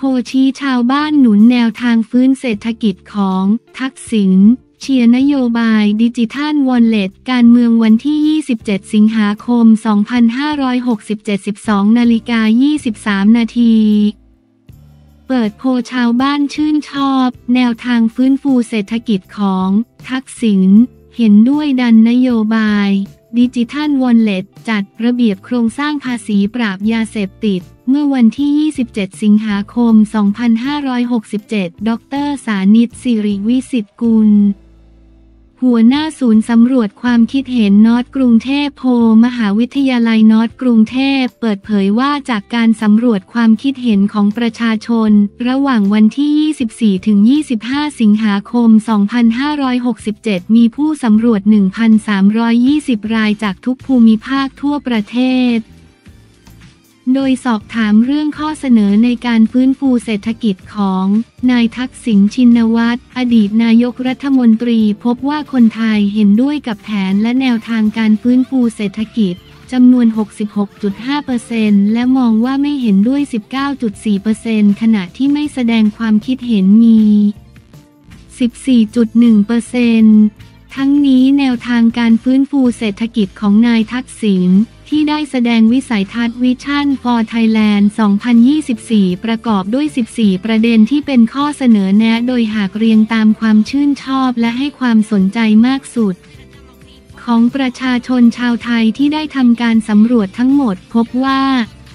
พชี้ชาวบ้านหนุนแนวทางฟื้นเศรษฐกิจของ ทักษิณเชียร์นโยบายดิจิทัลวอลเล็ตการเมืองวันที่ 27 สิงหาคม 2567 12นาฬิกา23 นาที เปิดโพชาวบ้านชื่นชอบ แนวทางฟื้นฟูเศรษฐกิจของ ทักษิณเห็นด้วยดันนโยบายดิจิทัลวอลเล็ตจัดระเบียบโครงสร้างภาษีปราบยาเสพติด เมื่อวันที่ 27 สิงหาคม 2567 ดร สานิตสิริวิสิทธิ์กุล หัวหน้าศูนย์สำรวจความคิดเห็นนอตกรุงเทพโพมหาวิทยาลัยนอตกรุงเทพเปิดเผยว่าจากการสำรวจความคิดเห็นของประชาชน ระหว่างวันที่ 24 ถึง 25 สิงหาคม 2567 มีผู้สำรวจ 1,320 รายจากทุกภูมิภาคทั่วประเทศ โดยสอบถามเรื่องข้อเสนอในการฟื้นฟูเศรษฐกิจของ นายทักษิณชินวัตร อดีตนายกรัฐมนตรีพบว่าคนไทยเห็นด้วยกับแผนและแนวทางการฟื้นฟูเศรษฐกิจจำนวน 66.5%และมองว่าไม่เห็นด้วย 19.4%ขณะที่ไม่แสดงความคิดเห็นมี 14.1% ทั้งนี้แนวทางการฟื้นฟูเศรษฐกิจของนายทักษิณที่ได้แสดงวิสัยทัศน์วิชั่น for Thailand 2024 ประกอบด้วย 14 ประเด็นที่เป็นข้อเสนอแนะ โดยหากเรียงตามความชื่นชอบและให้ความสนใจมากสุด ของประชาชนชาวไทยที่ได้ทำการสำรวจทั้งหมดพบว่า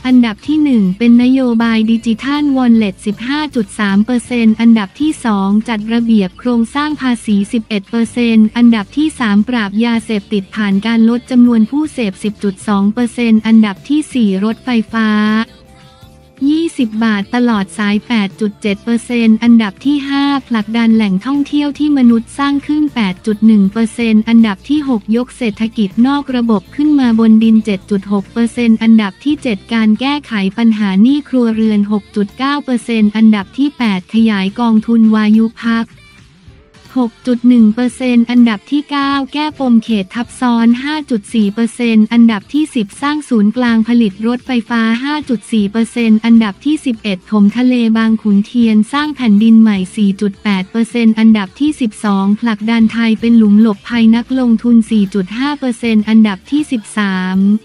อันดับที่ 1 เป็นนโยบายดิจิทัลวอลเล็ต 15.3%อันดับที่ 2 จัดระเบียบโครงสร้างภาษี 11%อันดับที่ 3 ปราบยาเสพติดผ่านการลดจำนวนผู้เสพ 10.2%อันดับที่ 4 รถไฟฟ้า 20 บาทตลอดสาย 8.7%อันดับที่ 5 ผลักดันแหล่งท่องเที่ยวที่มนุษย์สร้างขึ้น 8.1%อันดับที่ 6 ยกเศรษฐกิจนอกระบบขึ้นมาบนดิน 7.6%อันดับที่ 7 การแก้ไขปัญหาหนี้ครัวเรือน 6.9%อันดับที่ 8 ขยายกองทุนวายุพัก 6.1%อันดับที่ 9 แก้ปมเขตทับซ้อน 5.4%อันดับที่ 10 สร้างศูนย์กลางผลิตรถไฟฟ้า 5.4%อันดับที่ 11 ถมทะเลบางขุนเทียนสร้างแผ่นดินใหม่ 4.8%อันดับที่ 12 ผลักดันไทยเป็นหลุมหลบภัยนักลงทุน 4.5%อันดับที่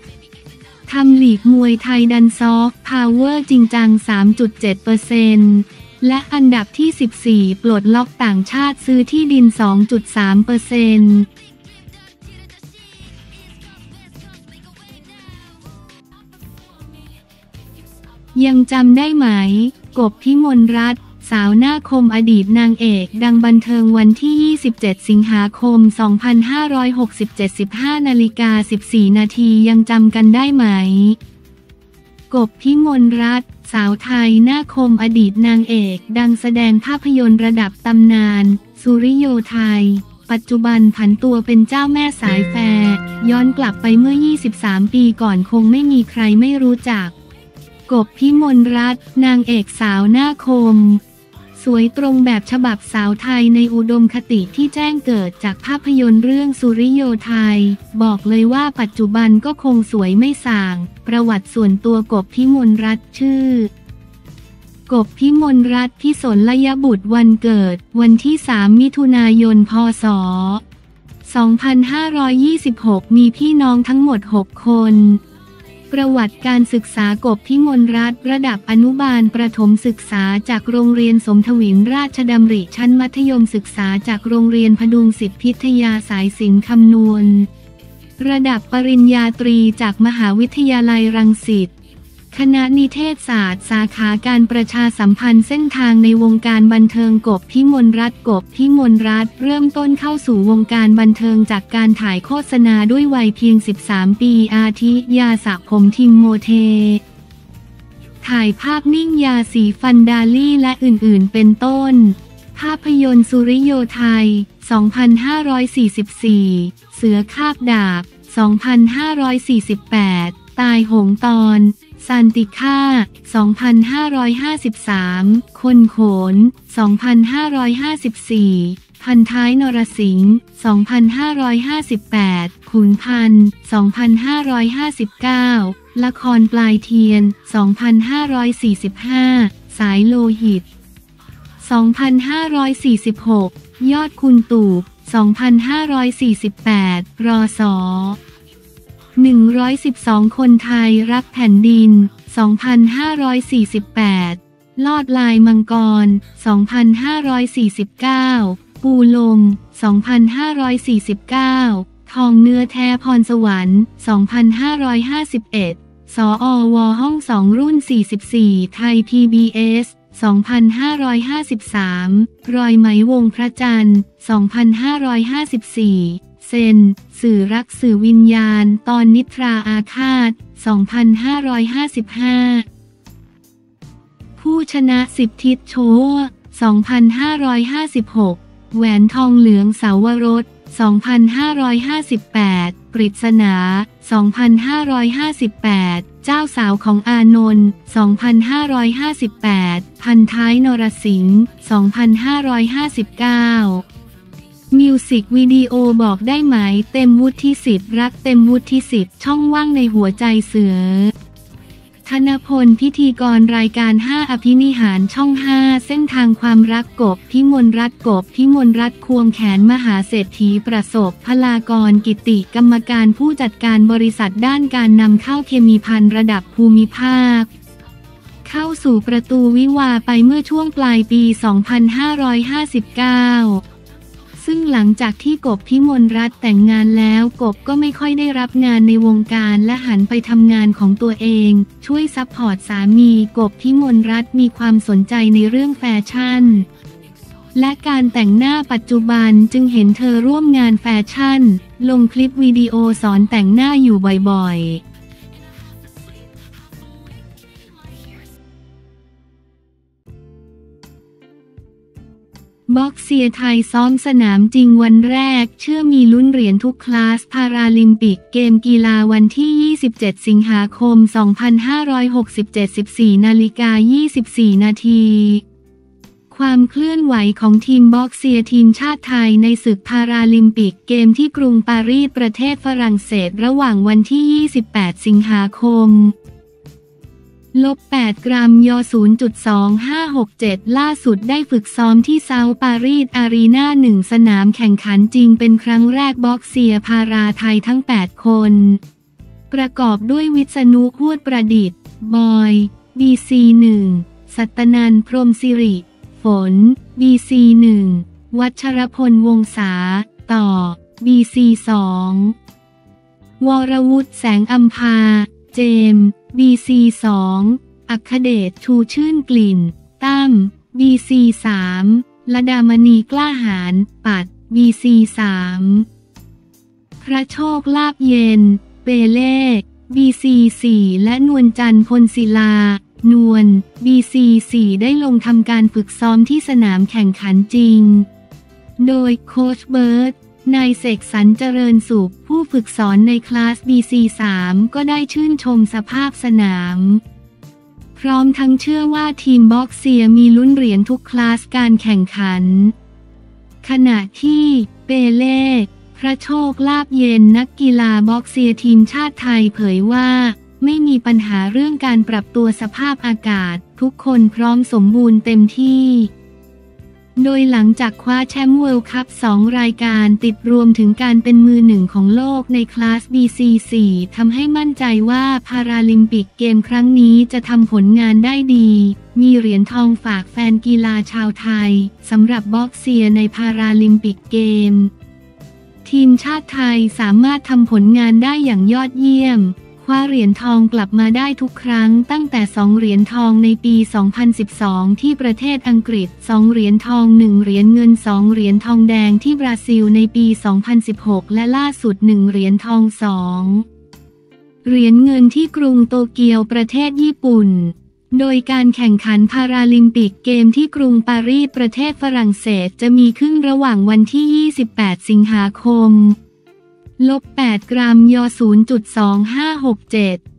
13ทำลีกมวยไทยดัน soft power จริงจัง 3.7% และอันดับที่ 14 ปลดล็อกต่างชาติซื้อที่ดิน 2.3เปอร์เซ็นต์ยังจำได้ไหม กบพิมลรัตน์สาวหน้าคมอดีตนางเอก ดังบันเทิงวันที่ 27 สิงหาคม 2567 15นาฬิกา14 นาทียังจำกันได้ไหม กบพิมลรัตน์ สาวไทยหน้าคมอดีตนางเอก ดังแสดงภาพยนตร์ระดับตำนาน สุริโยไทย ปัจจุบันผันตัวเป็นเจ้าแม่สายแฟร์ย้อนกลับไปเมื่อ 23 ปีก่อนคงไม่มีใครไม่รู้จัก กบพิมลรัตน์นางเอกสาวหน้าคม สวยตรงแบบฉบับสาวไทยในอุดมคติที่แจ้งเกิดจากภาพยนตร์เรื่องสุริโยไทย บอกเลยว่าปัจจุบันก็คงสวยไม่ส่าง ประวัติส่วนตัวกบพิมลรัตชื่อกบพิมลรัตพิสนระยบุตรวันเกิด วันที่ 3 มิถุนายน พศ 2526 มีพี่น้องทั้งหมด 6 คน ประวัติการศึกษากบพิมลรัตระดับอนุบาลประถมศึกษาจากโรงเรียนสมทวินราชดำริชั้นมัธยมศึกษาจากโรงเรียนพดุงศิษย์พิทยาสายศิลป์คำนวณ ระดับปริญญาตรีจากมหาวิทยาลัยรังสิต คณะนิเทศศาสตร์ สาขาการประชาสัมพันธ์เส้นทางในวงการบันเทิงกบพิมลรัตกบพิมลรัตเริ่มต้นเข้าสู่วงการบันเทิงจากการถ่ายโฆษณาด้วยวัยเพียง 13 ปีอาทิ ยาสระผมทิมโมเท ถ่ายภาพนิ่งยาสีฟันดาลี่และอื่นๆ เป็นต้น ภาพยนตร์สุริโยไทย 2544 เสือคาบดาบ 2548 ตายหงตอน สันติค่า 2553 คนโขน 2554 พันท้ายนรสิงห์ 2558 ขุนพันธ์ 2559 ละครปลายเทียน 2545 สายโลหิต 2546 ยอดคุณตูบ 2548 รอสอ 112 คนไทยรักแผ่นดิน 2548 ลอดลายมังกร 2549 ปูลม 2549 ทองเนื้อแท้พรสวรรค์ 2551 สออวห้องสองรุ่น 44 ไทย PBS 2553 รอยไหมวงพระจันทร์ 2554 เซน สื่อรักสื่อวิญญาณ ตอนนิทราอาฆาต 2555 ผู้ชนะสิบทิศโชว์2556 แหวนทองเหลืองสาวรส2558 ปริศนา 2558 เจ้าสาวของอานนท์ 2558 พันท้ายนรสิงห์ 2559 มิวสิกวิดีโอบอกได้ไหม เต็มวุฒิสิทธิ์รักเต็มวุฒิสิทธิ์ช่องว่างในหัวใจเสือ ธนพลพิธีกรรายการ 5 อภินิหารช่อง 5 เส้นทางความรักกบพิมลรัตกบพิมลรัตควงแขนมหาเศรษฐีประสบพลากรกิติกรรมการผู้จัดการบริษัทด้านการนำเข้าเคมีภัณฑ์ระดับภูมิภาคเข้าสู่ประตูวิวาห์ไปเมื่อช่วงปลายปี 2559 ซึ่งหลังจากที่กบพิมลรัตน์แต่งงานแล้วกบก็ไม่ค่อยได้รับงานในวงการและหันไปทำงานของตัวเอง ช่วย support สามีกบพิมลรัตน์มีความสนใจในเรื่องแฟชั่น และการแต่งหน้าปัจจุบันจึงเห็นเธอร่วมงานแฟชั่น ลงคลิปวิดีโอสอนแต่งหน้าอยู่บ่อยๆ บ็อกเซียไทยซ้อมสนามจริงวันแรก เชื่อมีลุ้นเหรียญทุกคลาสพาราลิมปิกเกมกีฬาวันที่ 27 สิงหาคม 2567 14นาฬิกา 24 นาทีความเคลื่อนไหวของทีมบ็อกเซียทีมชาติไทยในศึกพาราลิมปิกเกมที่กรุงปารีสประเทศฝรั่งเศสระหว่างวันที่ 28 สิงหาคม ลบ 8 กรัมยอ 0.2567 ล่าสุดได้ฝึกซ้อมที่เซาปารีสอารีนาหนึ่งสนามแข่งขันจริงเป็นครั้งแรกบ็อกเซียพาราไทยทั้ง 8 คน ประกอบด้วยวิษณุพวดประดิษฐ์ บอย BC1 สัตนันพรมสิริ ฝน BC1 วัชรพลวงศาต่อ BC2 วรวุฒิแสงอัมพา เจม BC2 อัคเดชชูชื่นกลิ่น ตั้ม BC3 ละดามณีกล้าหารปัด BC3 พระโชคลาบเย็น เปเล่ BC4 และนวลจันทร์พลศิลา นวล BC4 ได้ลงทำการฝึกซ้อมที่สนามแข่งขันจริง โดยโค้ชเบิร์ต นายเสกสรรเจริญสุข ผู้ฝึกสอนในคลาส BC3 ก็ได้ชื่นชมสภาพสนาม พร้อมทั้งเชื่อว่าทีมบ็อกเซียมีลุ้นเหรียญทุกคลาสการแข่งขัน ขณะที่เปเล่พรโชคลาภเย็นนักกีฬาบ็อกเซียทีมชาติไทยเผยว่า ไม่มีปัญหาเรื่องการปรับตัวสภาพอากาศ ทุกคนพร้อมสมบูรณ์เต็มที่ โดยหลังจากคว้าแชมป์เวิลด์คัพ2รายการติดรวมถึงการเป็นมือหนึ่งของโลกในคลาส BC4 ทำให้มั่นใจว่าพาราลิมปิกเกมครั้งนี้จะทำผลงานได้ดี มีเหรียญทองฝากแฟนกีฬาชาวไทยสำหรับบ็อกเซียในพาราลิมปิกเกม ทีมชาติไทยสามารถทำผลงานได้อย่างยอดเยี่ยม คว้าเหรียญทองกลับมาได้ทุกครั้งตั้งแต่ 2 เหรียญทองในปี 2012 ที่ประเทศอังกฤษ 2 เหรียญทอง 1 เหรียญเงิน 2 เหรียญทองแดงที่บราซิลในปี 2016 และล่าสุด 1 เหรียญทอง 2 เหรียญเงินที่กรุงโตเกียวประเทศญี่ปุ่น โดยการแข่งขันพาราลิมปิกเกมที่กรุงปารีสประเทศฝรั่งเศสจะมีขึ้นระหว่างวันที่ 28 สิงหาคม ลบ 8 กรัมยอ0.2567